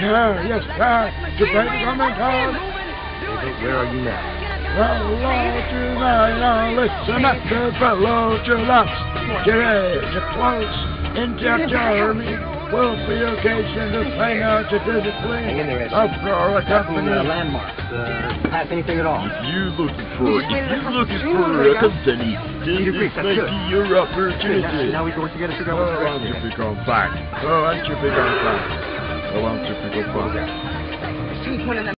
sir. Yes, sir. The baby coming home. Where are you now? Hello tonight, now listen up to fellow Juleps. Today, to close into your journey will be occasion to hang out to visit Hang in there, Ed. of Flora Company Company. uh, landmarks. Uh, pass anything at all. You're looking for if you're looking for a company, then Peter Greek, this that's may be your Now, opportunity. now we can work together. Figure Oh, out what's why don't you here. on back? Oh, why don't you pick on back? You pick on back? She's.